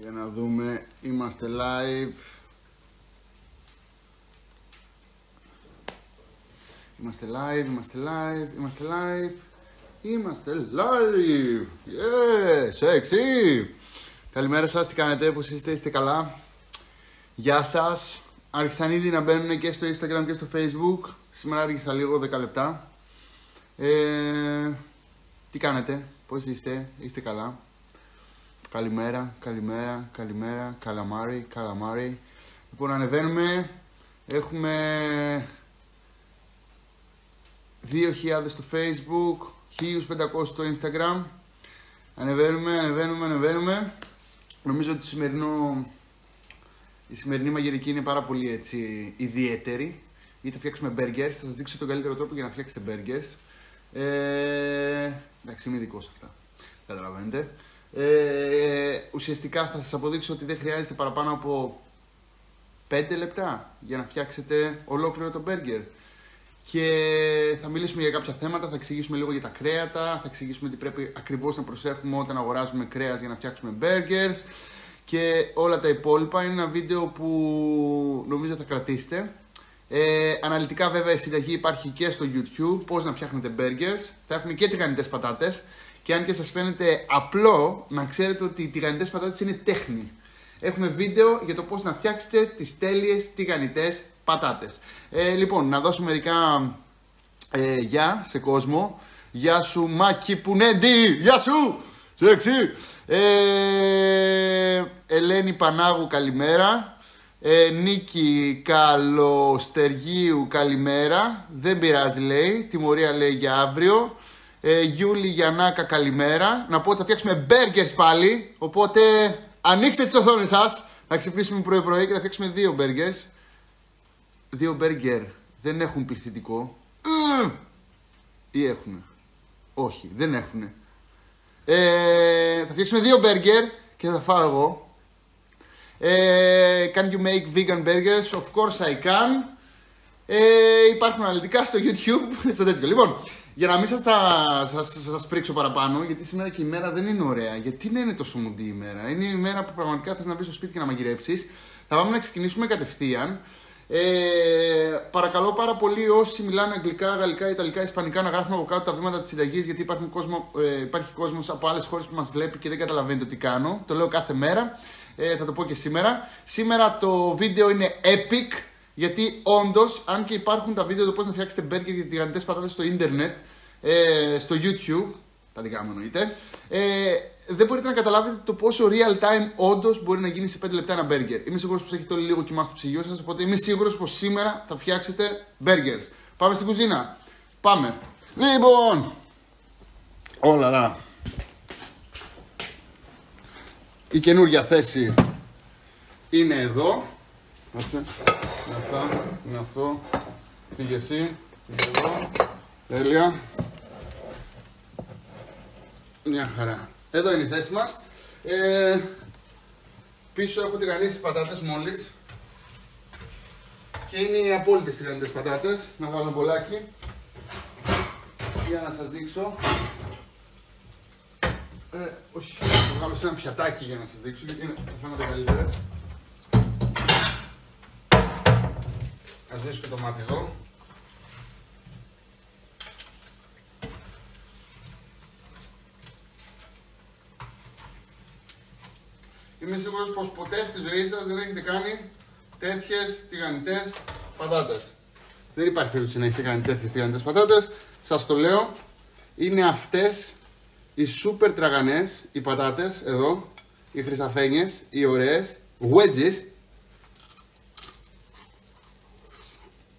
Για να δούμε, είμαστε live. Είμαστε live, είμαστε live, είμαστε live. Είμαστε live! Yeah, sexy! Καλημέρα σας, τι κάνετε, πώς είστε, είστε καλά; Γεια σας. Άρχισαν ήδη να μπαίνουν και στο Instagram και στο Facebook. Σήμερα άρχισα λίγο 10 λεπτά. Ε, τι κάνετε, πώς είστε, είστε καλά; Καλημέρα, καλημέρα, καλημέρα, καλαμάρι, καλαμάρι. Λοιπόν, ανεβαίνουμε. Έχουμε 2.000 στο Facebook, 1.500 στο Instagram. Ανεβαίνουμε, ανεβαίνουμε, ανεβαίνουμε. Νομίζω ότι το σημερινό, η σημερινή μαγειρική είναι πάρα πολύ έτσι, ιδιαίτερη. Γιατί θα φτιάξουμε burgers. Θα σας δείξω τον καλύτερο τρόπο για να φτιάξετε burgers. Ε, εντάξει, είμαι ειδικός σε αυτά. Καταλαβαίνετε. Ε, ουσιαστικά θα σας αποδείξω ότι δεν χρειάζεται παραπάνω από 5 λεπτά για να φτιάξετε ολόκληρο το burger. Και θα μιλήσουμε για κάποια θέματα, θα εξηγήσουμε λίγο για τα κρέατα, θα εξηγήσουμε τι πρέπει ακριβώς να προσέχουμε όταν αγοράζουμε κρέας για να φτιάξουμε burgers και όλα τα υπόλοιπα. Είναι ένα βίντεο που νομίζω θα κρατήσετε. Ε, αναλυτικά βέβαια η συνταγή υπάρχει και στο YouTube, πώς να φτιάχνετε burgers. Θα έχουμε και τηγανιτές πατάτες. Και αν και σας φαίνεται απλό, να ξέρετε ότι οι τηγανιτές πατάτες είναι τέχνη. Έχουμε βίντεο για το πώς να φτιάξετε τις τέλειες τηγανιτές πατάτες. Ε, λοιπόν, να δώσω μερικά ε, γεια σε κόσμο. Γεια σου Μάκη Πουνέντι, γεια σου! Σεξι! Ε, Ελένη Πανάγου καλημέρα. Ε, Νίκη Καλοστεργίου καλημέρα. Δεν πειράζει λέει. Τιμωρία λέει για αύριο. Ε, Γιούλη Γιαννάκα καλημέρα. Να πω ότι θα φτιάξουμε burgers πάλι. Οπότε ανοίξτε τις οθόνες σας. Να ξυπνήσουμε πρωί πρωί και θα φτιάξουμε δύο burgers. Δύο burger δεν έχουν πληθυντικό. Ή έχουν. Όχι, δεν έχουν. Ε, θα φτιάξουμε δύο burger και θα φάω εγώ. Ε, can you make vegan burgers? Of course I can. Ε, υπάρχουν αναλυτικά στο YouTube, στο τέτοιο. Λοιπόν, για να μην σας, τα, σας, σας πρίξω παραπάνω, γιατί σήμερα και η μέρα δεν είναι ωραία. Γιατί να είναι τόσο μουντή η μέρα; Είναι η μέρα που πραγματικά θες να μπεις στο σπίτι και να μαγειρέψεις. Θα πάμε να ξεκινήσουμε κατευθείαν. Ε, παρακαλώ πάρα πολύ όσοι μιλάνε αγγλικά, γαλλικά, ιταλικά, ισπανικά να γράφουν από κάτω τα βήματα της συνταγής γιατί υπάρχουν κόσμο, ε, υπάρχει κόσμος από άλλες χώρες που μας βλέπει και δεν καταλαβαίνει το τι κάνω. Το λέω κάθε μέρα. Ε, θα το πω και σήμερα. Σήμερα το βίντεο είναι epic γιατί όντως, αν και υπάρχουν τα βίντεο το πώς να φτιάξετε μπέργκερ για τηγανιτέ πατάτες στο ίντερνετ, ε, στο YouTube, τα δικά μου εννοείται, ε, δεν μπορείτε να καταλάβετε το πόσο real time όντως μπορεί να γίνει σε 5 λεπτά ένα burger. Είμαι σίγουρος πως έχετε όλοι λίγο κοιμά στο ψυγείο σας, οπότε είμαι σίγουρος πως σήμερα θα φτιάξετε burgers. Πάμε στην κουζίνα. Πάμε. Λοιπόν, όλα λα. Η καινούργια θέση είναι εδώ. Κάτσε. Με αυτά, με αυτό. Πήγε εσύ, πήγε εδώ. Τέλεια. Μια χαρά. Εδώ είναι η θέση μας. Ε, πίσω έχω τηγανίσει τις πατάτες μόλις. Και είναι οι απόλυτες τηγανιτές πατάτες. Να βάλω μπολάκι. Για να σας δείξω. Ε, όχι, θα βγάλω σε ένα πιατάκι για να σας δείξω γιατί είναι, θα φαίνονται καλύτερες. Ας βρίσκω το μάτι εδώ. Είμαι σίγουρος πως ποτέ στη ζωή σας δεν έχετε κάνει τέτοιες τηγανιτές πατάτες. Δεν υπάρχει περίπτωση να έχετε κάνει τέτοιες τηγανιτές πατάτες. Σας το λέω. Είναι αυτές οι σούπερ τραγανές, οι πατάτες εδώ, οι χρυσαφένιες, οι ωραίες, wedges,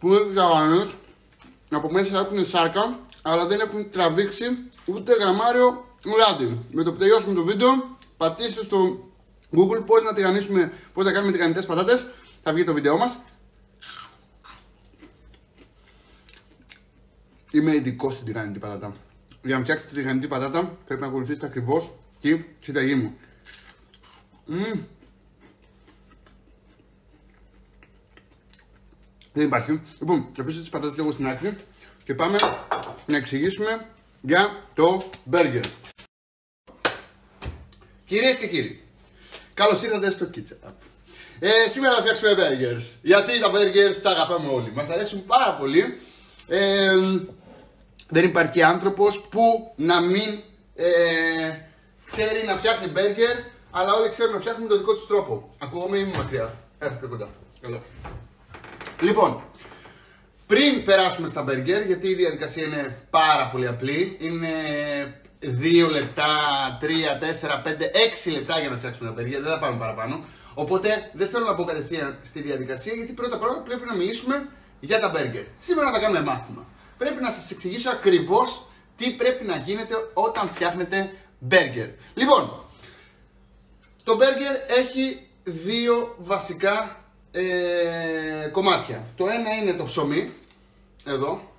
που είναι τραγανέ, από μέσα έχουν σάρκα, αλλά δεν έχουν τραβήξει ούτε γραμμάριο ουράντι. Με το που τελειώσουμε το βίντεο, πατήστε στο Google πώς να τηγανίσουμε, πώς να κάνουμε τηγανιτές πατάτες. Θα βγει το βίντεο μας. Είμαι ειδικός στην τηγανιτή πατάτα. Για να φτιάξετε τη τηγανιτή πατάτα πρέπει να ακολουθήσετε ακριβώς τη συνταγή μου. Mm. Δεν υπάρχει. Λοιπόν, θα αφήσω τις πατάτες λίγο στην άκρη και πάμε να εξηγήσουμε για το burger. Κυρίες και κύριοι, Καλώς ήρθατε στο Kitchen Up. Ε, σήμερα θα φτιάξουμε burgers. Γιατί τα burgers τα αγαπάμε όλοι. Μας αρέσουν πάρα πολύ. Ε, δεν υπάρχει άνθρωπος που να μην ε, ξέρει να φτιάχνει burger, αλλά όλοι ξέρουν να φτιάχνουν τον δικό τους τρόπο. Ακούγομαι ή είμαι μακριά; Έρχομαι πιο κοντά. Καλά. Λοιπόν, πριν περάσουμε στα burger, γιατί η διαδικασία είναι πάρα πολύ απλή, είναι 2 λεπτά, 3, 4, 5, 6 λεπτά για να φτιάξουμε ένα burger, δεν θα πάμε παραπάνω. Οπότε δεν θέλω να πω κατευθείαν στη διαδικασία, γιατί πρώτα πρώτα πρέπει να μιλήσουμε για τα burger. Σήμερα θα κάνουμε μάθημα. Πρέπει να σας εξηγήσω ακριβώς τι πρέπει να γίνεται όταν φτιάχνετε burger. Λοιπόν, το burger έχει δύο βασικά ε, κομμάτια. Το ένα είναι το ψωμί, εδώ,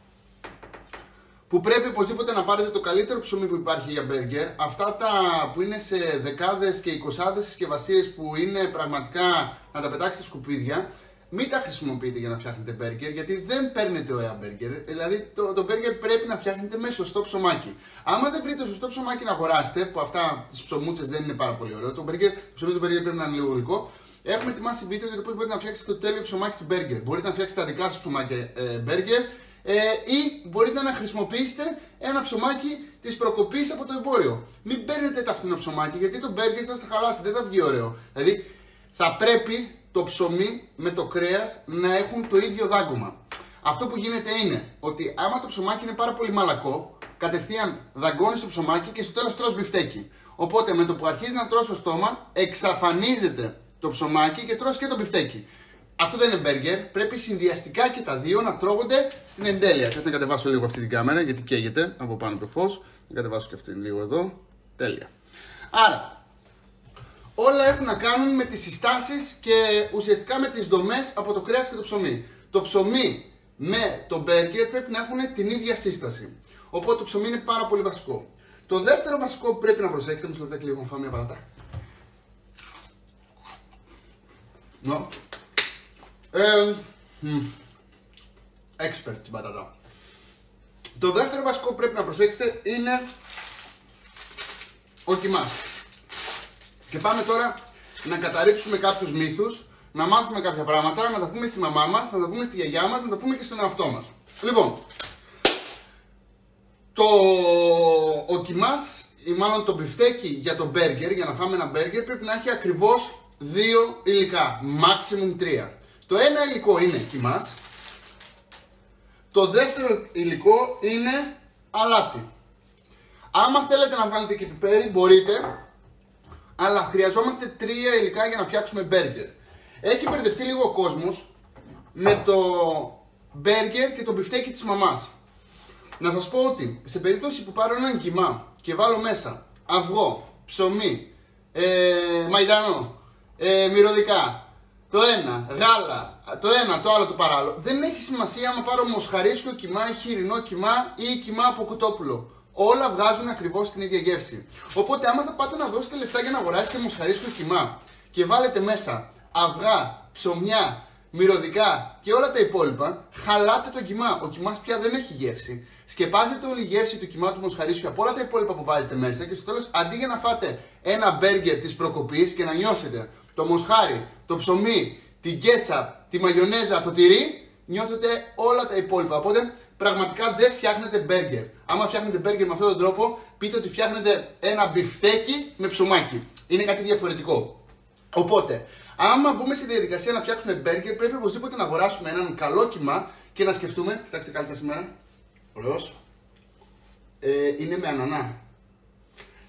που πρέπει οπωσδήποτε να πάρετε το καλύτερο ψωμί που υπάρχει για μπέργκερ. Αυτά τα που είναι σε δεκάδες και εικοσάδες συσκευασίες που είναι πραγματικά να τα πετάξετε σκουπίδια, μην τα χρησιμοποιείτε για να φτιάχνετε μπέργκερ, γιατί δεν παίρνετε ωραία μπέργκερ. Δηλαδή το, το μπέργκερ πρέπει να φτιάχνετε με σωστό ψωμάκι. Άμα δεν βρείτε σωστό ψωμάκι να αγοράσετε, που αυτά τις ψωμούτσες δεν είναι πάρα πολύ ωραίο, το, μπέργκερ, το ψωμί του μπέργκερ πρέπει να είναι λίγο γλυκό. Έχουμε ετοιμάσει βίντεο για το πώς μπορείτε να φτιάξετε το τέλειο ψωμάκι του μπέργκερ. Μπορείτε να φτιάξετε τα δικά σας ψωμάκια ε, μπέργκερ ε, ή μπορείτε να χρησιμοποιήσετε ένα ψωμάκι της προκοπής από το εμπόριο. Μην παίρνετε το φθηνό ψωμάκι γιατί το μπέργκερ σας θα χαλάσει, δεν θα βγει ωραίο. Δηλαδή θα πρέπει το ψωμί με το κρέας να έχουν το ίδιο δάγκωμα. Αυτό που γίνεται είναι ότι άμα το ψωμάκι είναι πάρα πολύ μαλακό, κατευθείαν δαγκώνεις το ψωμάκι και στο τέλος τρως μπιφτέκι. Οπότε με το που αρχίζει να τρως στο στόμα, εξαφανίζεται το ψωμάκι και τρως και το μπιφτέκι. Αυτό δεν είναι μπέργκερ. Πρέπει συνδυαστικά και τα δύο να τρώγονται στην εντέλεια. Κάτσε να κατεβάσω λίγο αυτή την κάμερα γιατί καίγεται από πάνω το φως. Να κατεβάσω και αυτήν λίγο εδώ. Τέλεια. Άρα, όλα έχουν να κάνουν με τις συστάσεις και ουσιαστικά με τις δομές από το κρέας και το ψωμί. Το ψωμί με το μπέργκερ πρέπει να έχουν την ίδια σύσταση. Οπότε το ψωμί είναι πάρα πολύ βασικό. Το δεύτερο βασικό που πρέπει να προσέξετε, μισό λεπτάκι λίγο να φάμε μια παλατά. No. Ε, expert στην πατάτα. Το δεύτερο βασικό που πρέπει να προσέξετε είναι ο κοιμάς. Και πάμε τώρα να καταρρύψουμε κάποιους μύθους, να μάθουμε κάποια πράγματα, να τα πούμε στη μαμά μας, να τα πούμε στη γιαγιά μας, να τα πούμε και στον εαυτό μας. Λοιπόν, το, ο κοιμάς ή μάλλον το μπιφτέκι για το μπέργκερ, για να φάμε ένα μπέργκερ, πρέπει να έχει ακριβώς δύο υλικά, maximum τρία. Το ένα υλικό είναι κοιμάς, το δεύτερο υλικό είναι αλάτι. Άμα θέλετε να βάλετε και πιπέρι μπορείτε, αλλά χρειαζόμαστε τρία υλικά για να φτιάξουμε μπέργκερ. Έχει μπερδευτεί λίγο ο κόσμος με το μπέργκερ και το μπιφτέκι της μαμάς. Να σας πω ότι σε περίπτωση που πάρω έναν κοιμά και βάλω μέσα αυγό, ψωμί, ε, μαϊντανό, ε, μυρωδικά, το ένα, γάλα, το ένα, το άλλο, το παράλληλο. Δεν έχει σημασία άμα πάρω μοσχαρίσκο κοιμά ή χοιρινό κοιμά ή κοιμά από κουτόπουλο. Όλα βγάζουν ακριβώς την ίδια γεύση. Οπότε, άμα θα πάτε να δώσετε λεφτά για να αγοράσετε μοσχαρίσκο κοιμά και βάλετε μέσα αυγά, ψωμιά, μυρωδικά και όλα τα υπόλοιπα, χαλάτε το κοιμά. Ο κοιμάς πια δεν έχει γεύση. Σκεπάζετε όλη η γεύση του κοιμά του μοσχαρίσκου από όλα τα υπόλοιπα που βάζετε μέσα και στο τέλος, αντί για να φάτε ένα μπέργκερ της προκοπής και να νιώσετε το μοσχάρι, το ψωμί, την κέτσα, τη μαγιονέζα, το τυρί, νιώθετε όλα τα υπόλοιπα. Οπότε πραγματικά δεν φτιάχνετε μπέργκερ. Άμα φτιάχνετε μπέργκερ με αυτόν τον τρόπο, πείτε ότι φτιάχνετε ένα μπιφτέκι με ψωμάκι. Είναι κάτι διαφορετικό. Οπότε, άμα μπούμε στη διαδικασία να φτιάξουμε μπέργκερ, πρέπει οπωσδήποτε να αγοράσουμε έναν καλό κύμα και να σκεφτούμε. Κοιτάξτε κάλτσα σήμερα. Ωραίος. Ε, είναι με ανανά.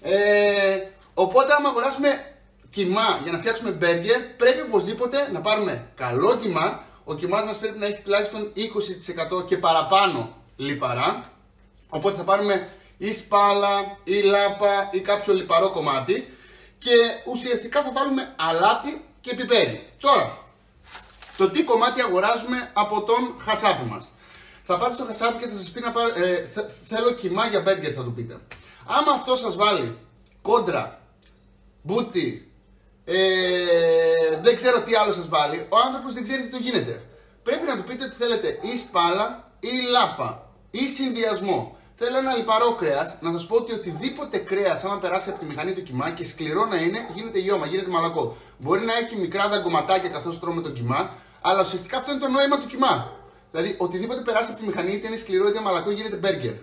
Ε, οπότε, άμα αγοράσουμε κοιμά για να φτιάξουμε μπέργκερ, πρέπει οπωσδήποτε να πάρουμε καλό κοιμά. Ο κοιμάς μας πρέπει να έχει τουλάχιστον 20% και παραπάνω λιπαρά. Οπότε θα πάρουμε ή σπάλα ή λάπα ή κάποιο λιπαρό κομμάτι και ουσιαστικά θα βάλουμε αλάτι και πιπέρι. Τώρα, το τι κομμάτι αγοράζουμε από τον χασάπι μας. Θα πάτε στο χασάπι και θα σας πει να πάρει, ε, θέλω κοιμά για μπέργκερ θα του πείτε. Άμα αυτό σας βάλει κόντρα, μπούτι, ε, δεν ξέρω τι άλλο σας βάλει. Ο άνθρωπος δεν ξέρει τι του γίνεται. Πρέπει να του πείτε ότι θέλετε ή σπάλα ή λάπα ή συνδυασμό. θέλω ένα λιπαρό κρέας. Να σας πω ότι οτιδήποτε κρέας, άμα περάσει από τη μηχανή του κοιμά και σκληρό να είναι, γίνεται γιώμα, γίνεται μαλακό. Μπορεί να έχει μικρά δαγκωματάκια καθώς τρώμε το κοιμά, αλλά ουσιαστικά αυτό είναι το νόημα του κοιμά. Δηλαδή, οτιδήποτε περάσει από τη μηχανή, είτε είναι σκληρό είτε μαλακό, γίνεται burger.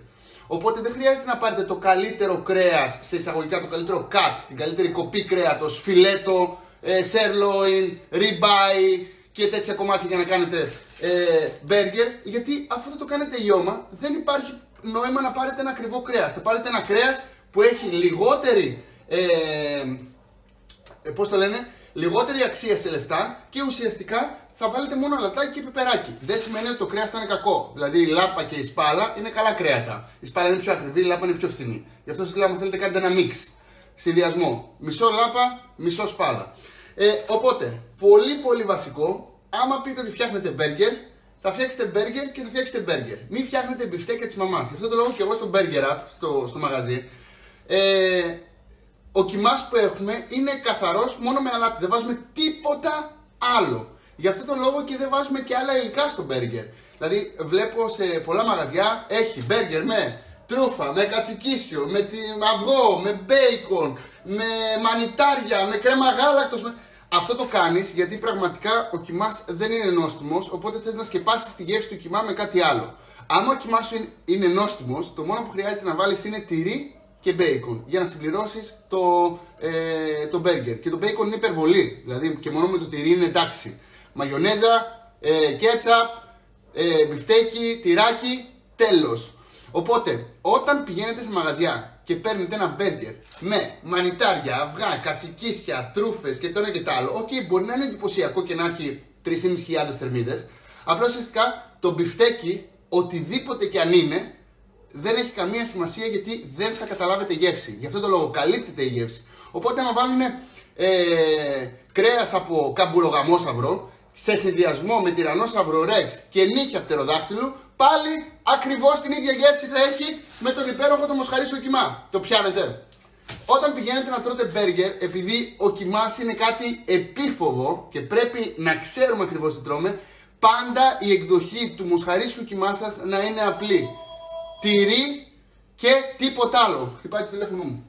Οπότε δεν χρειάζεται να πάρετε το καλύτερο κρέας, σε εισαγωγικά το καλύτερο cut, την καλύτερη κοπή κρέατος, φιλέτο, ε, sirloin, ribeye και τέτοια κομμάτια για να κάνετε ε, burger. Γιατί αφού θα το κάνετε λιώμα, δεν υπάρχει νόημα να πάρετε ένα ακριβό κρέας. Θα πάρετε ένα κρέας που έχει λιγότερη. Ε, ε, πώς το λένε, λιγότερη αξία σε λεφτά και ουσιαστικά θα βάλετε μόνο λατάκι και πιπεράκι. Δεν σημαίνει ότι το κρέας θα είναι κακό. Δηλαδή η λάπα και η σπάλα είναι καλά κρέατα. Η σπάλα είναι πιο ακριβή, η λάπα είναι πιο φθηνή. Γι' αυτό σας λέω: Αν θέλετε, κάνετε ένα μίξ. Συνδυασμό. Μισό λάπα, μισό σπάλα. Ε, οπότε, πολύ πολύ βασικό, άμα πείτε ότι φτιάχνετε μπέργκερ, θα φτιάξετε μπέργκερ και θα φτιάξετε μπέργκερ. Μην φτιάχνετε μπιφτέκια της μαμάς. Γι' αυτό το λόγο και εγώ στο Burger App, στο, στο μαγαζί, ε, ο κοιμάς που έχουμε είναι καθαρός μόνο με αλάτι. Δεν βάζουμε τίποτα άλλο. Γι' αυτό το λόγο και δεν βάζουμε και άλλα υλικά στο μπέργκερ. Δηλαδή, βλέπω σε πολλά μαγαζιά έχει μπέργκερ με τρούφα, με κατσικίσιο, με αυγό, με μπέικον, με μανιτάρια, με κρέμα γάλακτος. Με... Αυτό το κάνεις γιατί πραγματικά ο κοιμάς δεν είναι νόστιμος, οπότε θες να σκεπάσεις τη γεύση του κοιμά με κάτι άλλο. Άμα ο κιμάς σου είναι νόστιμος, το μόνο που χρειάζεται να βάλεις είναι τυρί και μπέικον για να συμπληρώσεις το, ε, το μπέργκερ. Και το μπέικον είναι υπερβολή, δηλαδή και μόνο με το τυρί είναι εντάξει. Μαγιονέζα, ε, κέτσαπ, ε, μπιφτέκι, τυράκι, τέλος. Οπότε, όταν πηγαίνετε σε μαγαζιά και παίρνετε ένα μπέργκερ με μανιτάρια, αυγά, κατσικίσια, τρούφες και το ένα και το άλλο, ok, okay, μπορεί να είναι εντυπωσιακό και να έχει 3.500 θερμίδες, απλά ουσιαστικά το μπιφτέκι, οτιδήποτε και αν είναι, δεν έχει καμία σημασία γιατί δεν θα καταλάβετε γεύση. Γι' αυτό το λόγο καλύπτεται η γεύση. Οπότε, άμα βάλουν ε, κρέας από καμπουρογαμόσαυρο, σε συνδυασμό με τυρανόσαυρο ρεξ και νύχια πτεροδάχτυλου, πάλι ακριβώς την ίδια γεύση θα έχει με τον υπέροχο το μοσχαρίσιο κιμά. Το πιάνετε. Όταν πηγαίνετε να τρώτε μπέργκερ, επειδή ο κοιμάς είναι κάτι επίφοβο και πρέπει να ξέρουμε ακριβώς τι τρώμε, πάντα η εκδοχή του μοσχαρίσιου κιμά σας να είναι απλή. Τυρί και τίποτα άλλο. Χτυπάει το τηλέφωνο μου.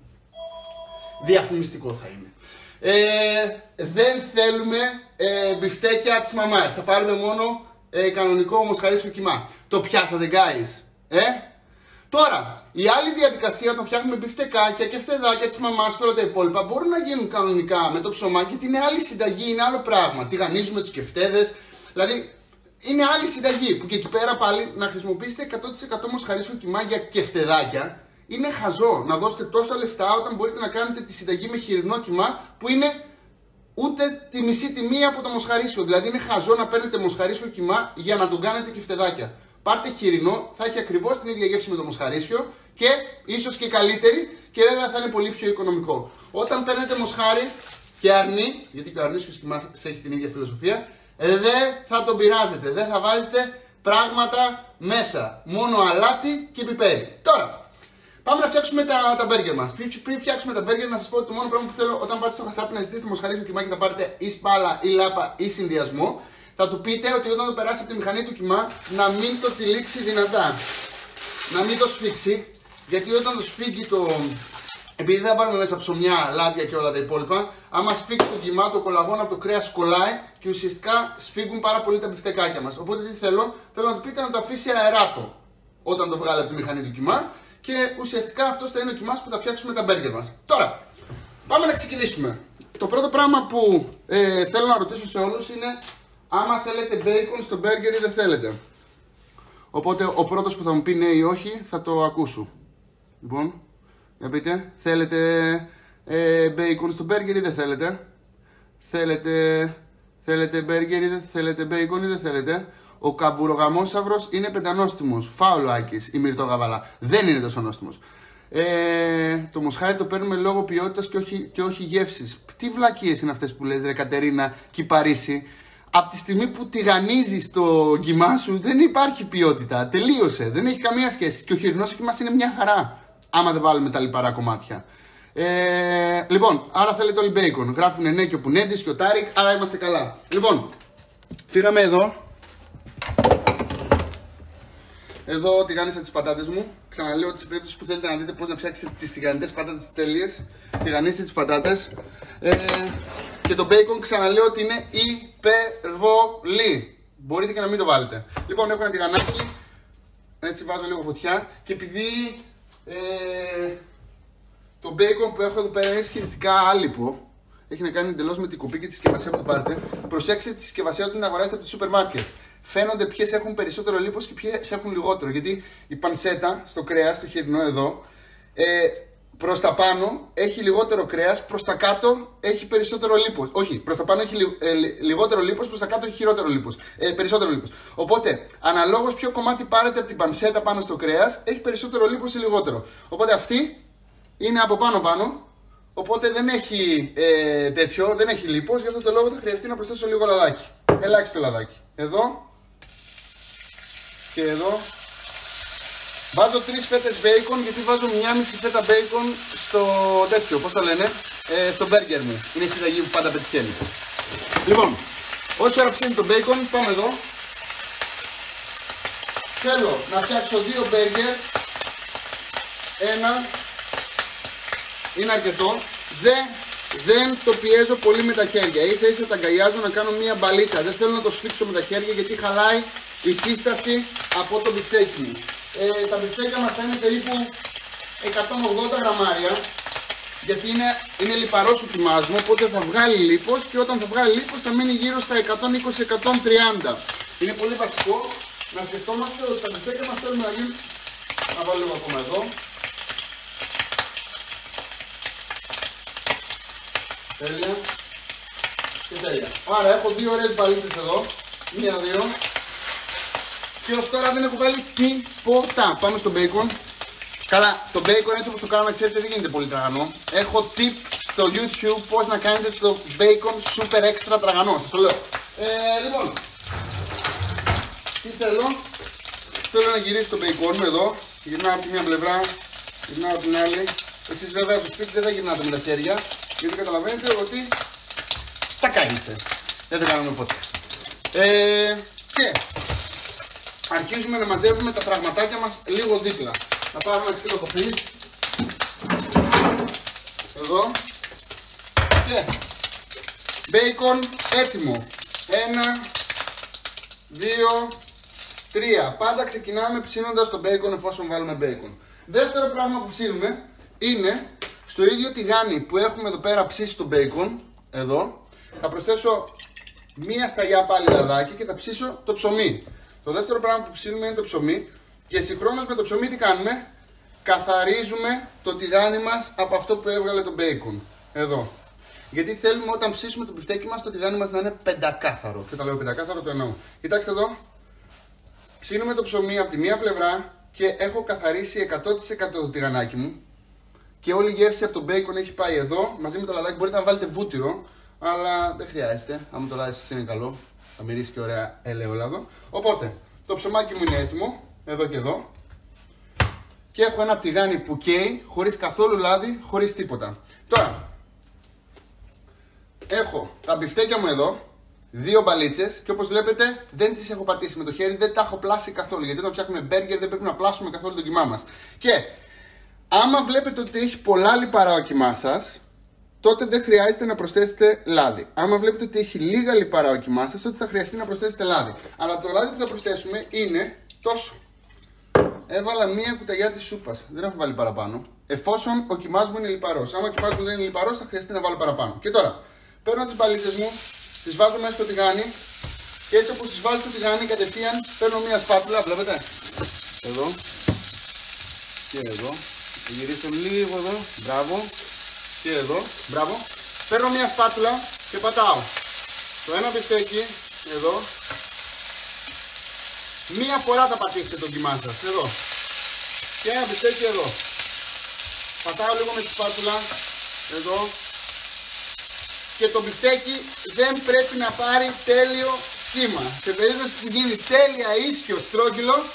Διαφημιστικό θα είναι. Ε, δεν θέλουμε ε, μπιφτέκια της μαμάς. Θα πάρουμε μόνο ε, κανονικό μοσχαρίσιο κιμά. Το πιάσατε guys. Ε; Τώρα, η άλλη διαδικασία όταν φτιάχνουμε μπιφτεκάκια και κεφτεδάκια της μαμάς και όλα τα υπόλοιπα μπορούν να γίνουν κανονικά με το ψωμάκι γιατί είναι άλλη συνταγή, είναι άλλο πράγμα. Τηγανίζουμε τους κεφτέδες. Δηλαδή, είναι άλλη συνταγή που και εκεί πέρα πάλι να χρησιμοποιήσετε 100% μοσχαρίσιο κοιμά για κεφτεδάκια. Είναι χαζό να δώσετε τόσα λεφτά όταν μπορείτε να κάνετε τη συνταγή με χοιρινό κοιμά που είναι ούτε τη μισή τιμή από το μοσχαρίσιο. Δηλαδή είναι χαζό να παίρνετε μοσχαρίσιο κοιμά για να τον κάνετε και φτεδάκια. Πάρτε χοιρινό, θα έχει ακριβώς την ίδια γεύση με το μοσχαρίσιο και ίσως και καλύτερη και βέβαια θα είναι πολύ πιο οικονομικό. Όταν παίρνετε μοσχάρι και αρνί, γιατί και ο αρνίσιο κοιμά έχει την ίδια φιλοσοφία, δεν θα τον πειράζετε, δεν θα βάζετε πράγματα μέσα. Μόνο αλάτι και πιπέρι. Τώρα, Πάμε να φτιάξουμε τα, τα μπέργκερ μας. Πριν, πριν φτιάξουμε τα μπέργκερ, να σας πω ότι το μόνο πράγμα που θέλω όταν πάτε στο χασάπι να ζητήσετε μοσχαρί στο κιμάκι θα πάρετε ή σπάλα ή λάπα ή συνδυασμό. Θα του πείτε ότι όταν το περάσει από τη μηχανή του κιμά να μην το τυλίξει δυνατά. Να μην το σφίξει. Γιατί όταν το σφίγγει το. Επειδή δεν βάλουμε μέσα ψωμιά, λάδια και όλα τα υπόλοιπα, άμα σφίξει το κιμά, το κολαγόν από το κρέας κολλάει και ουσιαστικά σφίγγουν πάρα πολύ τα μπιφτεκάκια μας. Οπότε τι θέλω, θέλω να του πείτε να το αφήσει αεράτο όταν το βγάλει από τη μηχανή του κιμά και ουσιαστικά αυτό θα είναι ο κιμάς που θα φτιάξουμε τα μπέργκερ μας. Τώρα, πάμε να ξεκινήσουμε. Το πρώτο πράγμα που ε, θέλω να ρωτήσω σε όλους είναι άμα θέλετε bacon στο μπέργκερ ή δεν θέλετε. Οπότε ο πρώτος που θα μου πει ναι ή όχι θα το ακούσω. Λοιπόν, για πείτε, θέλετε ε, bacon στο μπέργκερ ή δεν θέλετε; Θέλετε, θέλετε μπέργκερ ή δεν θέλετε bacon ή δεν θέλετε; Ο καμπουρογαμόσαυρο είναι πεντανόστιμος. Φάουλο Άκης, η μυρτογαβαλά. Δεν είναι τόσο νόστιμος. Ε, το μοσχάρι το παίρνουμε λόγω ποιότητας και όχι, και όχι γεύσης. Τι βλακίες είναι αυτές που λες, Ρε Κατερίνα και η Παρίσι; Από τη στιγμή που τηγανίζεις το κοιμά σου δεν υπάρχει ποιότητα. Τελείωσε. Δεν έχει καμία σχέση. Και ο χοιρινός κύμα είναι μια χαρά. Άμα δεν βάλουμε τα λιπαρά κομμάτια. Ε, λοιπόν, άρα θέλετε όλοι μπέικον. Γράφουν ναι και ο Πουνέντης και ο Τάρικ, άρα είμαστε καλά. Λοιπόν, φύγαμε εδώ Εδώ τηγάνισα τις πατάτες μου. Ξαναλέω ότι σε περίπτωση που θέλετε να δείτε πώς να φτιάξετε τις τηγανιτές πατάτες τέλειες, τηγανίστε τις πατάτες. Ε, και το bacon ξαναλέω ότι είναι υπερβολή. Μπορείτε και να μην το βάλετε. Λοιπόν, έχω ένα τηγανάκι. Έτσι βάζω λίγο φωτιά. Και επειδή ε, το bacon που έχω εδώ πέρα είναι σχετικά άλυπο, έχει να κάνει εντελώς με την κοπή και τη συσκευασία που θα πάρετε. Προσέξτε τη συσκευασία όταν την αγοράσετε από το σούπερ μάρκετ. Φαίνονται ποιες έχουν περισσότερο λίπος και ποιες έχουν λιγότερο. Γιατί η πανσέτα στο κρέας, το χοιρινό εδώ, ε, προς τα πάνω έχει λιγότερο κρέας, προς τα κάτω έχει περισσότερο λίπος. Όχι, προς τα πάνω έχει ε, λιγότερο λίπος, προς τα κάτω έχει χειρότερο λίπος. Ε, περισσότερο λίπος. Οπότε, αναλόγως ποιο κομμάτι πάρετε από την πανσέτα πάνω στο κρέας, έχει περισσότερο λίπος ή λιγότερο. Οπότε αυτή είναι από πάνω πάνω Οπότε δεν έχει ε, τέτοιο, δεν έχει λίπος, γι' αυτό το λόγο θα χρειαστεί να προσθέσω λίγο λαδάκι. Ελάχιστο λαδάκι. Εδώ και εδώ. Βάζω τρεις φέτες bacon γιατί βάζω μια μισή φέτα bacon στο τέτοιο, πώς το λένε, ε, στο burger μου. Είναι η συνταγή που πάντα πετυχαίνει. Λοιπόν, όσο ώρα ψήνει το bacon, πάμε εδώ. Θέλω να φτιάξω δύο burger. Ένα, είναι αρκετό. Δεν, δεν το πιέζω πολύ με τα χέρια. Ίσα ίσα τα αγκαλιάζω να κάνω μία μπαλίτσα. Δεν θέλω να το σφίξω με τα χέρια γιατί χαλάει η σύσταση από το μπιφτέκι μου. Ε, τα μπιφτέκια μας θα είναι περίπου 180 γραμμάρια γιατί είναι, είναι λιπαρός ο κοιμάς οπότε θα βγάλει λίπος και όταν θα βγάλει λίπος θα μείνει γύρω στα 120-130 είναι πολύ βασικό να σκεφτόμαστε ότι τα μπιφτέκια μας θέλουμε να γίνουν να βάλω λίγο ακόμα εδώ Τέλεια. Και τέλεια. Άρα έχω δύο ωραίες μπαλίτσες εδώ. Μία, δύο. Και ως τώρα δεν έχω βάλει τίποτα. Πάμε στο bacon. Καλά, το bacon έτσι όπως το κάνουμε, ξέρετε, δεν γίνεται πολύ τραγανό. Έχω tip στο YouTube πώς να κάνετε το bacon super extra τραγανό. Σας το λέω. Ε, λοιπόν, τι θέλω. Θέλω να γυρίσει το bacon μου εδώ. Γυρνάω από τη μια πλευρά, γυρνάω από την άλλη. Εσείς βέβαια στο σπίτι δεν θα γυρνάτε με τα χέρια. Γιατί καταλαβαίνετε ότι τα κάνετε. Δεν τα κάνουμε ποτέ. Ε, και αρχίζουμε να μαζεύουμε τα πραγματάκια μας λίγο δίπλα. Θα πάρουμε ένα ξύλο κοφρί. Εδώ. Και μπέικον έτοιμο. Ένα, δύο, τρία. Πάντα ξεκινάμε ψήνοντας το μπέικον εφόσον βάλουμε μπέικον. Δεύτερο πράγμα που ψήνουμε είναι στο ίδιο τηγάνι που έχουμε εδώ πέρα ψήσει το bacon, εδώ, θα προσθέσω μία σταγιά πάλι λαδάκι και θα ψήσω το ψωμί. Το δεύτερο πράγμα που ψήνουμε είναι το ψωμί και συγχρόνως με το ψωμί τι κάνουμε, καθαρίζουμε το τηγάνι μας από αυτό που έβγαλε το bacon. Εδώ. Γιατί θέλουμε όταν ψήσουμε το πιφτέκι μας το τηγάνι μας να είναι πεντακάθαρο. Και όταν λέω πεντακάθαρο το εννοώ. Κοιτάξτε εδώ. Ψήνουμε το ψωμί από τη μία πλευρά και έχω καθαρίσει 100% το τηγανάκι μου και όλη η γεύση από το bacon έχει πάει εδώ. Μαζί με το λαδάκι μπορείτε να βάλετε βούτυρο, αλλά δεν χρειάζεται. Αν το λάδι είναι καλό, θα μυρίσει και ωραία ελαιόλαδο. Οπότε, το ψωμάκι μου είναι έτοιμο, εδώ και εδώ. Και έχω ένα τηγάνι που καίει, χωρίς καθόλου λάδι, χωρίς τίποτα. Τώρα, έχω τα μπιφτέκια μου εδώ, δύο μπαλίτσες και όπως βλέπετε δεν τις έχω πατήσει με το χέρι, δεν τα έχω πλάσει καθόλου. Γιατί όταν φτιάχνουμε μπέργκερ δεν πρέπει να πλάσουμε καθόλου το κιμά μας. Και Άμα βλέπετε ότι έχει πολλά λιπαρά ο κοιμά σας, τότε δεν χρειάζεται να προσθέσετε λάδι. Άμα βλέπετε ότι έχει λίγα λιπαρά ο κοιμά σας, τότε θα χρειαστεί να προσθέσετε λάδι. Αλλά το λάδι που θα προσθέσουμε είναι τόσο. Έβαλα μία κουταλιά της σούπας. Δεν έχω βάλει παραπάνω. Εφόσον ο κοιμά μου είναι λιπαρός. Άμα ο κοιμά μου δεν είναι λιπαρός, θα χρειαστεί να βάλω παραπάνω. Και τώρα, παίρνω τις μπαλίτσε μου, τις βάζω μέσα στο τηγάνι και έτσι όπως τις βάζω στο τηγάνι, κατευθείαν παίρνω μία σπάτουλα. Βλέπετε. Εδώ και εδώ γυρίσω λίγο εδώ, μπράβο, και εδώ, μπράβο. Παίρνω μια σπάτουλα και πατάω το ένα μπιφτέκι, εδώ. Μία φορά θα πατήσετε τον κιμά σας, εδώ. Και ένα μπιφτέκι εδώ. Πατάω λίγο με τη σπάτουλα, εδώ. Και το μπιφτέκι δεν πρέπει να πάρει τέλειο σχήμα. Σε περίπτωση που γίνει τέλεια ίσιο στρόγγυλο,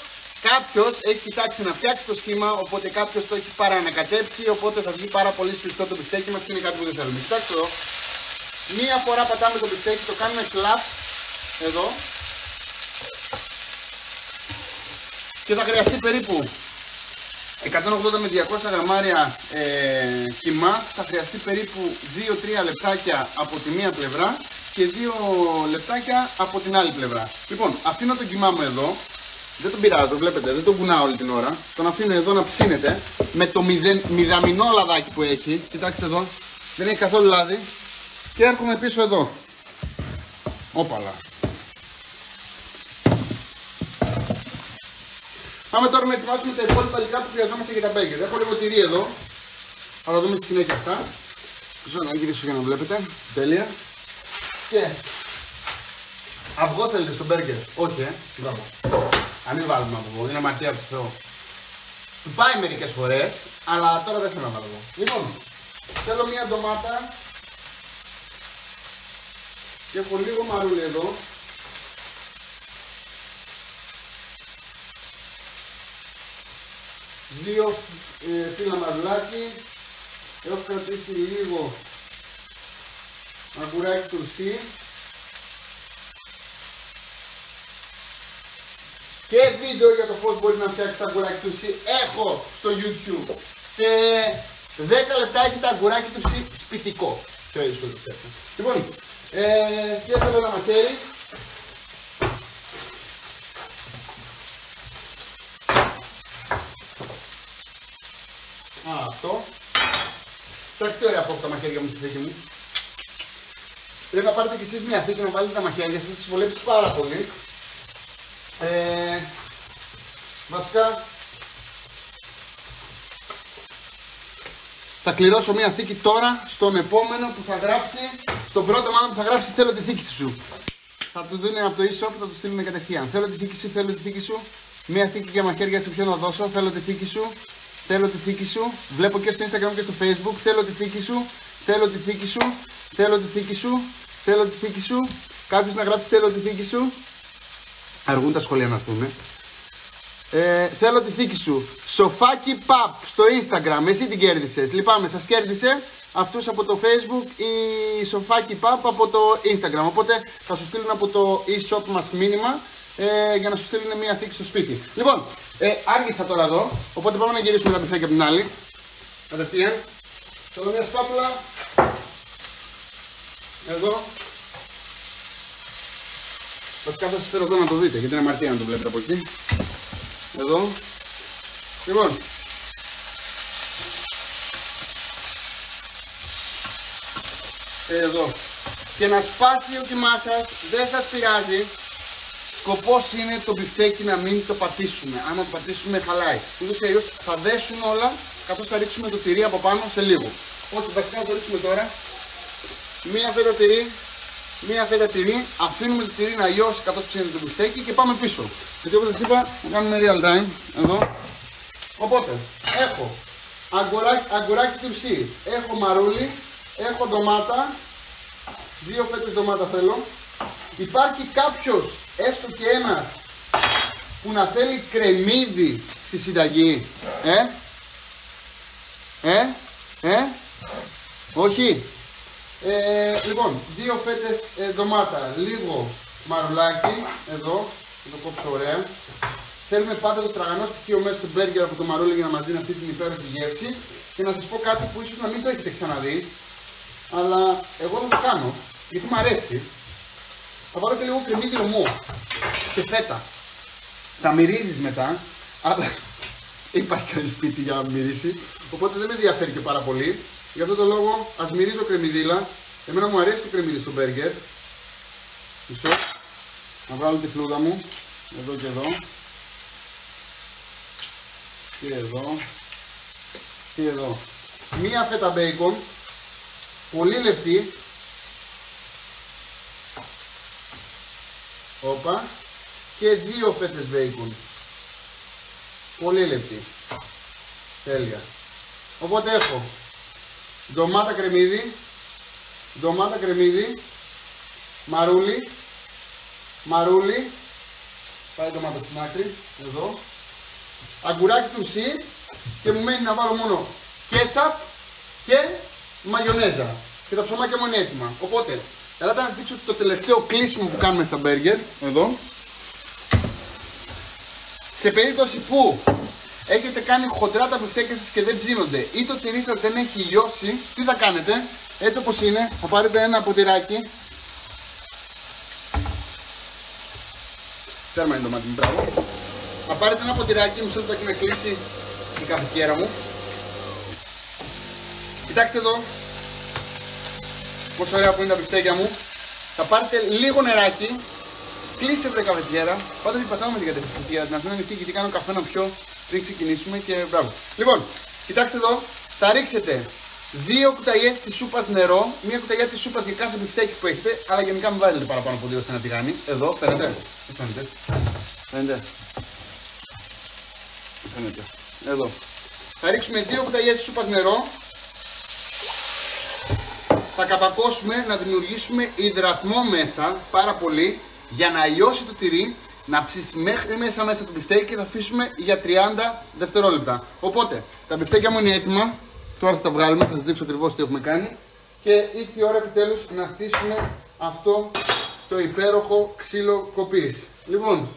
Κάποιος έχει κοιτάξει να φτιάξει το σχήμα, οπότε κάποιος το έχει παραανακατέψει, οπότε θα βγει πάρα πολύ σφιχτό το μπιφτέκι μας και είναι κάτι που δεν θέλουμε. Κοιτάξτε εδώ. Μία φορά πατάμε το μπιφτέκι, το κάνουμε flat εδώ. και θα χρειαστεί περίπου 180 με 200 γραμμάρια ε, κιμάς θα χρειαστεί περίπου 2-3 λεπτάκια από τη μία πλευρά και 2 λεπτάκια από την άλλη πλευρά. Λοιπόν, αφήνω τον κοιμά μου εδώ, δεν τον πειράζω, βλέπετε, δεν τον κουνάω όλη την ώρα. Τον αφήνω εδώ να ψήνεται με το μηδεν, μηδαμινό λαδάκι που έχει. Κοιτάξτε εδώ, δεν έχει καθόλου λάδι. Και έρχομαι πίσω εδώ. Όπαλα. Πάμε τώρα να ετοιμάσουμε τα υπόλοιπα υλικά που χρειαζόμαστε για τα μπέγκερ. Έχω λίγο τυρί εδώ. Θα τα δούμε στη συνέχεια αυτά. Ξέρω να γυρίσω για να βλέπετε. Τέλεια. Και αυγό θέλετε στο μπέργκερ; Όχι, ε. Μπράβο. Αν μην βάλουμε αυγό, είναι αμαρτία του Θεού. Του πάει μερικές φορές, αλλά τώρα δεν θέλω να βάλω εγώ. Λοιπόν, θέλω μία ντομάτα. Και έχω λίγο μαρούλι εδώ. δύο ε, φύλλα μαρουλάκι, έχω κρατήσει λίγο αγκουράκι τουρσί και βίντεο για το πώς μπορεί να φτιάξει τα αγκουράκι τουρσί έχω στο YouTube σε 10 λεπτά έχει τα αγκουράκι τουρσί σπιτικό πιο ίσως το Λοιπόν, ε, και θέλω ένα μαχαίρι αυτό. Κοιτάξτε τι ωραία από τα μαχαίρια μου στη θέση μου. Πρέπει να πάρετε και εσείς μια θήκη να βάλετε τα μαχαίρια σας, σας βολέψει πάρα πολύ. Ε, βασικά, θα κληρώσω μια θήκη τώρα στον επόμενο που θα γράψει, στον πρώτο μάλλον που θα γράψει θέλω τη θήκη σου. Θα του δίνει από το e-shop, θα του στείλουν κατευθείαν. Θέλω τη θήκη σου, θέλω τη θήκη σου. Μια θήκη για μαχαίρια σε ποιον να δώσω, θέλω τη θήκη σου. Θέλω τη θήκη σου. Βλέπω και στο Instagram και στο Facebook. Θέλω τη θήκη σου. Θέλω τη θήκη σου. Θέλω τη θήκη σου. Θέλω τη θήκη σου. Κάποιο να γράψει θέλω τη θήκη σου. Αργούν τα σχολεία να έρθουν. Ε, θέλω τη θήκη σου. Σοφάκι Pap στο Instagram. Εσύ την κέρδισες. Λυπάμαι, σας κέρδισε αυτούς από το Facebook ή Σοφάκι Pap από το Instagram. Οπότε θα σου στείλουν από το e-shop μας μήνυμα ε, για να σου στείλουν μια θήκη στο σπίτι. Λοιπόν, ε, άργησα τώρα εδώ, οπότε πάμε να γυρίσουμε τα μπιφτέκια από την άλλη. Κατευθείαν. Θέλω μια σπάπουλα. Εδώ. Βασικά θα σας φέρω εδώ να το δείτε, γιατί είναι αμαρτία να το βλέπετε από εκεί. Εδώ. Λοιπόν. Εδώ. Και να σπάσει ο κιμάς σας, δεν σας πειράζει, Σκοπός είναι το μπιφτέκι να μην το πατήσουμε. Αν το πατήσουμε, χαλάει. Ούτως ή αλλιώς θα δέσουν όλα καθώς θα ρίξουμε το τυρί από πάνω σε λίγο. Οπότε βασικά θα το ρίξουμε τώρα. Μία φέτα τυρί, μία φέτα τυρί. Αφήνουμε το τυρί να λιώσει καθώς ψήνεται το μπιφτέκι και πάμε πίσω. Γιατί όπως σας είπα, να κάνουμε real time εδώ. Οπότε έχω αγκουράκι, αγκουράκι τυψί, έχω μαρούλι, έχω ντομάτα, δύο φέτες ντομάτα θέλω. Υπάρχει κάποιος έστω και ένας που να θέλει κρεμμύδι στη συνταγή. Ε, ε, ε, όχι; Ε, λοιπόν, δύο φέτες ε, ντομάτα, λίγο μαρουλάκι, εδώ, θα το κόψω ωραία. Θέλουμε πάντα το τραγανό στοιχείο μέσα του μπέργκερ από το μαρούλι για να μας δίνει αυτή την υπέροχη γεύση. Και να σας πω κάτι που ίσως να μην το έχετε ξαναδεί, αλλά εγώ θα το κάνω, γιατί μου αρέσει. Θα βάλω και λίγο κρεμμύδι ομό σε φέτα. Τα μυρίζεις μετά, αλλά υπάρχει κανείς σπίτι για να μυρίσει. Οπότε δεν με ενδιαφέρει και πάρα πολύ. Γι' αυτό το λόγο ας μυρίζω κρεμμυδίλα. Εμένα μου αρέσει το κρεμμύδι στο μπέργκερ. Μισό. Να βάλω τη φλούδα μου. Εδώ και εδώ. Και εδώ. Και εδώ. Μία φέτα μπέικον. Πολύ λεπτή. Όπα. Και δύο φέτες μπέικον. Πολύ λεπτή. Τέλεια. Οπότε έχω ντομάτα κρεμμύδι, ντομάτα κρεμμύδι, μαρούλι, μαρούλι, πάει ντομάτα στην άκρη, εδώ, αγκουράκι του σι και μου μένει να βάλω μόνο κέτσαπ και μαγιονέζα. Και τα ψωμάκια μου είναι έτοιμα. Οπότε Ελάτε να σας δείξω το τελευταίο κλείσιμο που κάνουμε στα μπέργκερ. Εδώ. Σε περίπτωση που έχετε κάνει χοντρά τα μπιφτέκια σας και δεν ψήνονται ή το τυρί σας δεν έχει λιώσει, τι θα κάνετε, έτσι όπως είναι, θα πάρετε ένα ποτηράκι. Τέρμα είναι το μάτι μου, μπράβο. Θα πάρετε ένα ποτηράκι, μισό λεπτό να κλείσει η καφετιέρα μου. Κοιτάξτε εδώ, πόσο ωραία που είναι τα μπιφτέκια μου. Θα πάρετε λίγο νεράκι, κλείσε βρε καφετιέρα. Πάντα δεν πατάω με την καφετιέρα, την αφήνω ανοιχτή γιατί κάνω καφέ να πιω πριν ξεκινήσουμε και μπράβο. Λοιπόν, κοιτάξτε εδώ, θα ρίξετε δύο κουταλιές της σούπας νερό, μία κουταλιά της σούπας για κάθε μπιφτέκι που έχετε, αλλά γενικά μην βάλετε παραπάνω από δύο σε ένα τηγάνι. Εδώ, φαίνεται. Φαίνεται; Φαίνεται. Φαίνεται. Εδώ. Θα ρίξουμε δύο κουταλιές της σούπας νερό, θα καπακώσουμε να δημιουργήσουμε υδρατμό μέσα πάρα πολύ για να λιώσει το τυρί, να ψήσεις μέχρι μέσα μέσα το μπιφτέκι και θα αφήσουμε για 30 δευτερόλεπτα. Οπότε τα μπιφτέκια μου είναι έτοιμα. Τώρα θα τα βγάλουμε, θα σας δείξω ακριβώς τι έχουμε κάνει. Και ήρθε η ώρα επιτέλους να στήσουμε αυτό το υπέροχο ξύλο κοπής. Λοιπόν,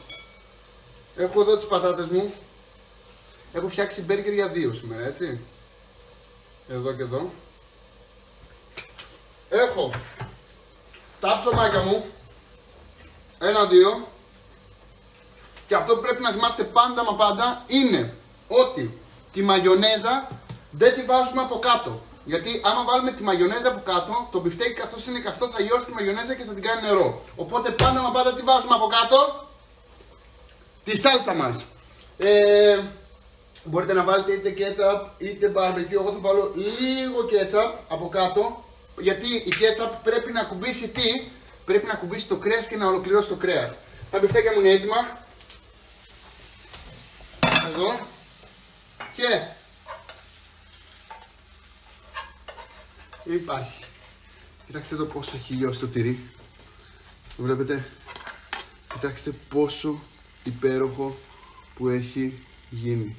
έχω εδώ τις πατάτες μου. Έχω φτιάξει μπέργκερ για δύο σήμερα, έτσι. Εδώ και εδώ. Έχω τα ψωμάκια μου. Ένα-δύο. Και αυτό που πρέπει να θυμάστε πάντα μα πάντα είναι ότι τη μαγιονέζα δεν τη βάζουμε από κάτω. Γιατί άμα βάλουμε τη μαγιονέζα από κάτω, το μπιφτέκι καθώς είναι καυτό θα λιώσει τη μαγιονέζα και θα την κάνει νερό. Οπότε πάντα μα πάντα τι βάζουμε από κάτω, τη σάλτσα μας. Ε, μπορείτε να βάλετε είτε ketchup είτε barbecue. Εγώ θα βάλω λίγο ketchup από κάτω γιατί η ketchup πρέπει να ακουμπήσει τι, πρέπει να ακουμπήσει το κρέας και να ολοκληρώσει το κρέας. Τα μπιφτέκια μου είναι έτοιμα. Εδώ. Και υπάρχει. Κοιτάξτε εδώ πόσο έχει λιώσει το τυρί. Το βλέπετε. Κοιτάξτε πόσο υπέροχο που έχει γίνει.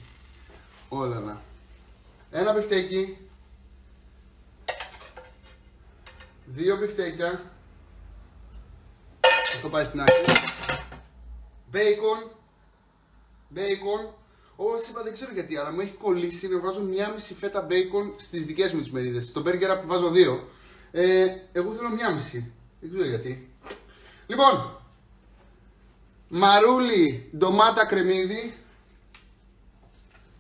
Όλα Ένα μπιφτέκι δύο μπιφτέκια. Αυτό πάει στην άκρη. Μπέικον. Μπέικον. Όπως είπα, δεν ξέρω γιατί, αλλά μου έχει κολλήσει να βάζω μία μισή φέτα μπέικον στις δικές μου τις μερίδες. Στον μπέργκερα που βάζω δύο. Ε, εγώ θέλω μία μισή. Δεν ξέρω γιατί. Λοιπόν, μαρούλι, ντομάτα κρεμμύδι.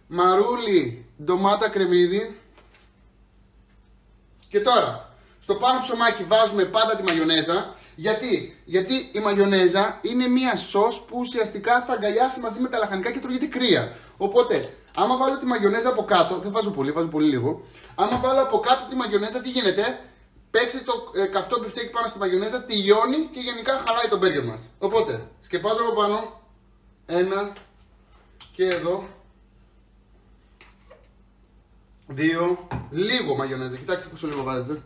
Μαρούλι, ντομάτα κρεμμύδι. Και τώρα, στο πάνω ψωμάκι βάζουμε πάντα τη μαγιονέζα. Γιατί, Γιατί η μαγιονέζα είναι μια σος που ουσιαστικά θα αγκαλιάσει μαζί με τα λαχανικά και τρώγεται κρύα. Οπότε, άμα βάλω τη μαγιονέζα από κάτω, δεν βάζω πολύ, βάζω πολύ λίγο. Άμα βάλω από κάτω τη μαγιονέζα, τι γίνεται, πέφτει το ε, καυτό μπιφτέκι πάνω στη μαγιονέζα, τελειώνει και γενικά χαλάει το μπέργκερ μας. Οπότε, σκεπάζω από πάνω, ένα και εδώ, δύο, λίγο μαγιονέζα. Κοιτάξτε πόσο λίγο βάζετε.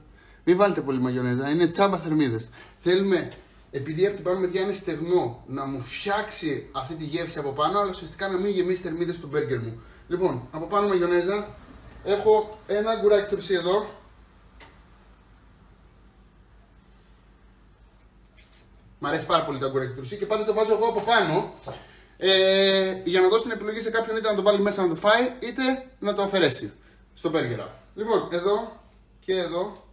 Μην βάλετε πολύ μαγιονέζα, είναι τσάμπα θερμίδες. Θέλουμε, επειδή από την πάνω μεριά είναι στεγνό, να μου φτιάξει αυτή τη γεύση από πάνω, αλλά ουσιαστικά να μην γεμίσει θερμίδες στο μπέργκερ μου. Λοιπόν, από πάνω μαγιονέζα, έχω ένα γκουράκι τουρσί εδώ. Μ' αρέσει πάρα πολύ το γκουράκι τουρσί και πάντα το βάζω εγώ από πάνω. Ε, για να δώσω την επιλογή σε κάποιον είτε να το βάλει μέσα να το φάει, είτε να το αφαιρέσει στο μπέργκερ. Λοιπόν, εδώ και εδώ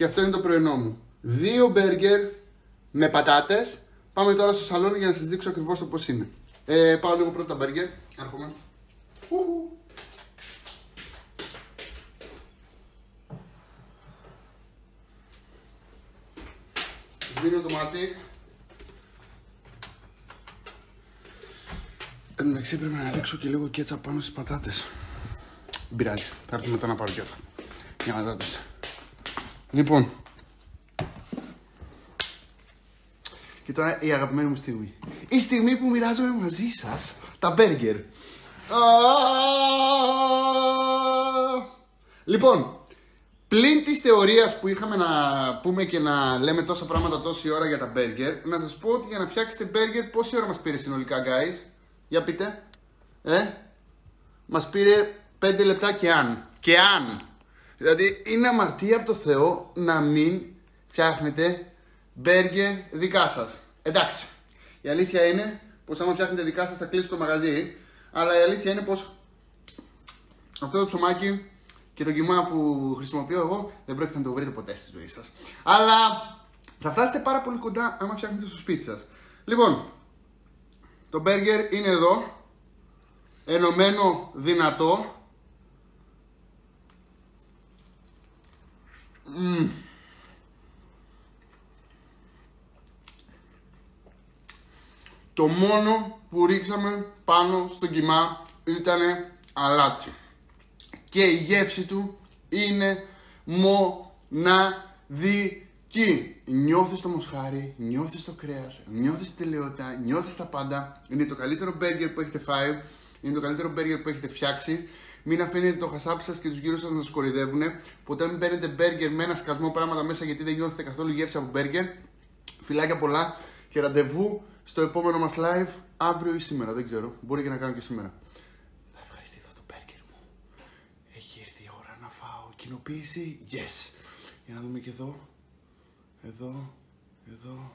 και αυτό είναι το πρωινό μου. Δύο μπέργκερ με πατάτες. Πάμε τώρα στο σαλόνι για να σας δείξω ακριβώς το πώς είναι. Ε, πάω λίγο πρώτα τα μπέργκερ. Έρχομαι. Σβήνω το μάτι. Εν μεταξύ πρέπει να ρίξω και λίγο κέτσα πάνω στις πατάτες. Μπειράζει. Θα έρθω μετά να πάρω κέτσα. Για να δείτε. Λοιπόν. Και τώρα η αγαπημένη μου στιγμή. Η στιγμή που μοιράζομαι μαζί σας τα μπέργκερ. Λοιπόν, πλην της θεωρίας που είχαμε να πούμε και να λέμε τόσα πράγματα τόση ώρα για τα μπέργκερ, να σας πω ότι για να φτιάξετε μπέργκερ, πόση ώρα μας πήρε συνολικά, guys; Για πείτε. Ε, μας πήρε 5 λεπτά και αν. Και αν. Δηλαδή είναι αμαρτία από το Θεό να μην φτιάχνετε μπέργκερ δικά σας. Εντάξει. Η αλήθεια είναι πως άμα φτιάχνετε δικά σας θα κλείσει το μαγαζί. Αλλά η αλήθεια είναι πως αυτό το ψωμάκι και το κοιμά που χρησιμοποιώ εγώ δεν πρόκειται να το βρείτε ποτέ στη ζωή σας. Αλλά θα φτάσετε πάρα πολύ κοντά άμα φτιάχνετε στο σπίτι σας. Λοιπόν, το μπέργκερ είναι εδώ. Ενωμένο δυνατό. Mm. Το μόνο που ρίξαμε πάνω στο κιμά ήταν αλάτι. Και η γεύση του είναι μοναδική. Νιώθεις το μοσχάρι, νιώθεις το κρέας, νιώθεις τη τελειότητα, νιώθεις τα πάντα. Είναι το καλύτερο μπέργκερ που έχετε φάει, είναι το καλύτερο μπέργκερ που έχετε φτιάξει. Μην αφήνετε το χασάπι σας και τους γύρω σας να σας κορυδεύουν. Ποτέ μην παίρνετε μπέργκερ με ένα σκασμό πράγματα μέσα γιατί δεν νιώθετε καθόλου γεύση από μπέργκερ. Φιλάκια πολλά και ραντεβού στο επόμενο μας live αύριο ή σήμερα, δεν ξέρω. Μπορεί και να κάνω και σήμερα. Θα ευχαριστήσω το μπέργκερ μου. Έχει έρθει η ώρα να φάω. Κοινοποίηση, yes. Για να δούμε και εδώ. Εδώ, εδώ,